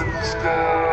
in the sky.